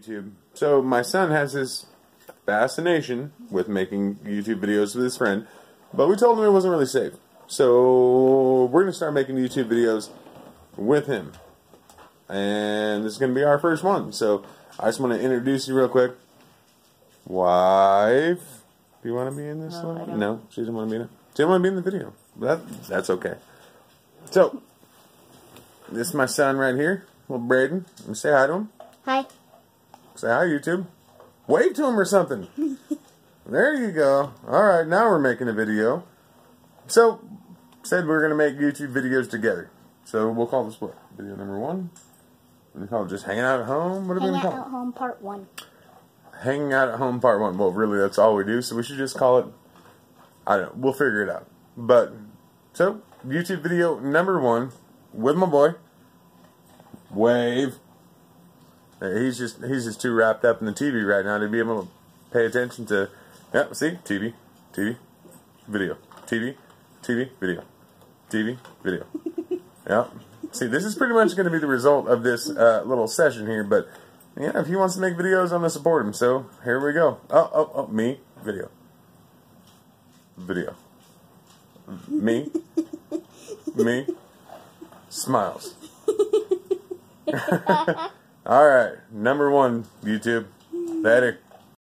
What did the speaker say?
YouTube. So my son has this fascination with making YouTube videos with his friend, but we told him it wasn't really safe. So we're gonna start making YouTube videos with him, and this is gonna be our first one. So I just want to introduce you real quick. Wife, do you want to be in this No, one? No, she doesn't want to be in it. She doesn't want to be in the video. That that's okay. So this is my son right here, little Braden. Let me say hi to him. Hi. Say hi, YouTube. Wave to him or something. there you go. All right, now we're making a video. So, said we are going to make YouTube videos together. So we'll call this what? Video number one? We call it just hanging out at home? What are we going to out at home part one. Hanging out at home part one. Well, really, that's all we do. So we should just call it, I don't know. We'll figure it out. But, so, YouTube video number one with my boy. Wave. He's just he's just too wrapped up in the TV right now to be able to pay attention to. Yeah, see, TV, TV, video, TV, TV, video, TV, video. yeah. See, this is pretty much going to be the result of this uh, little session here. But yeah, if he wants to make videos, I'm gonna support him. So here we go. Oh, oh, oh, me, video, video, me, me, smiles. All right, number one, YouTube. Later.